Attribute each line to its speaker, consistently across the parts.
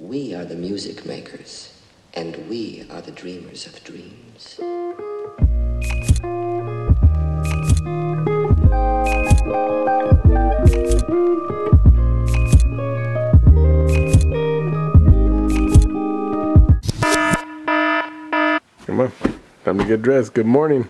Speaker 1: We are the music makers, and we are the dreamers of dreams.
Speaker 2: Come on. Time to get dressed. Good morning.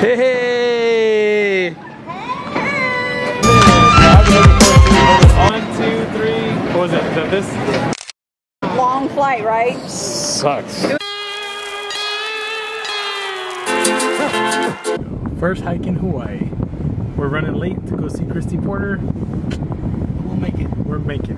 Speaker 2: Hey!
Speaker 3: One, two, three. What was it? Th- This
Speaker 4: Long flight, right?
Speaker 3: sucks. First hike in Hawaii. We're running late to go see Christy Porter. We'll make it. We're making it.